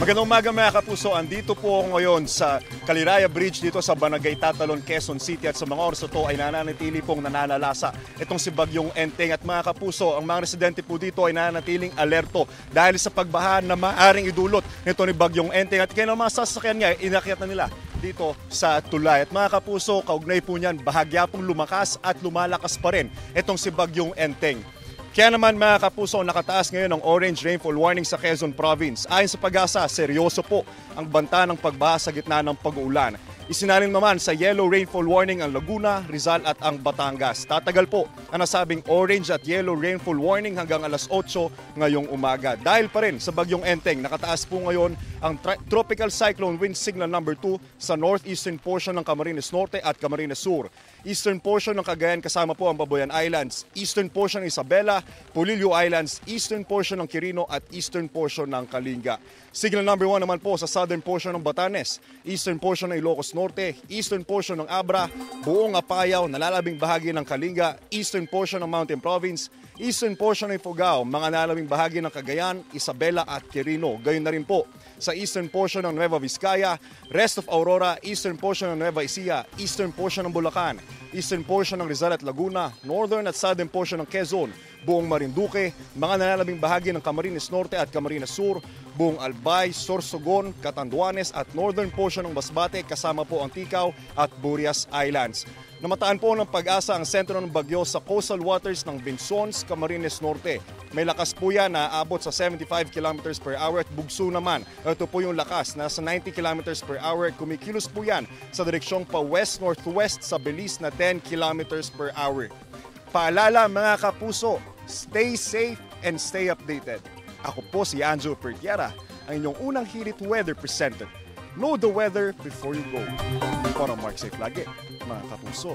Magandang umaga mga kapuso. Andito po ako ngayon sa Kaliraya Bridge dito sa Banagay Tatalon, Quezon City at sa mga oras to ay nananatili pong nananalasa itong si Bagyong Enteng at mga kapuso, ang mga residente po dito ay nananatiling alerto dahil sa pagbaha na maaring idulot nito ni Bagyong Enteng at kaya ng mga sasakyan niya, inakyat na nila dito sa tulay. At mga kapuso, kaugnay po niyan, bahagya pong lumakas at lumalakas pa rin itong si Bagyong Enteng. Kaya naman mga kapuso, nakataas ngayon ang orange rainfall warning sa Quezon Province. Ayon sa pag-asa, seryoso po ang banta ng pagbaha sa gitna ng pag-uulan. Isinarin naman sa yellow rainfall warning ang Laguna, Rizal at ang Batangas. Tatagal po ang nasabing orange at yellow rainfall warning hanggang alas 8 ngayong umaga. Dahil pa rin sa bagyong Enteng, nakataas po ngayon ang tropical cyclone wind signal number 2 sa northeastern portion ng Camarines Norte at Camarines Sur. Eastern portion ng Cagayan kasama po ang Babuyan Islands, eastern portion ng Isabela, Polillo Islands, eastern portion ng Quirino at eastern portion ng Kalinga. Signal number 1 naman po sa southern portion ng Batanes, eastern portion ng Ilocos Norte, eastern portion ng Abra, buong Apayao, nalalabing bahagi ng Kalinga, eastern portion ng Mountain Province, eastern portion ng Ifugao, mga nalalabing bahagi ng Cagayan, Isabela at Quirino. Gayon na rin po sa eastern portion ng Nueva Vizcaya, rest of Aurora, eastern portion ng Nueva Ecija, eastern portion ng Bulacan, eastern portion ng Rizal at Laguna, northern at southern portion ng Quezon, buong Marinduque, mga nalalabing bahagi ng Camarines Norte at Camarines Sur, buong Albay, Sorsogon, Catanduanes at northern portion ng Basbate kasama po ang Ticao at Burias Islands. Namataan po ng pag-asa ang sentro ng bagyo sa coastal waters ng Vinsons, Camarines Norte. May lakas po yan na aabot sa 75 km per hour at bugso naman. Ito po yung lakas, nasa 90 km per hour. Kumikilos po yan sa direksyong pa west-northwest sa bilis na 10 km per hour. Paalala mga kapuso, stay safe and stay updated. Ako po si Anjo Pertiera, ang inyong unang hilit weather presenter. Know the weather before you go. Para Mark Safe lagi, mga kapuso.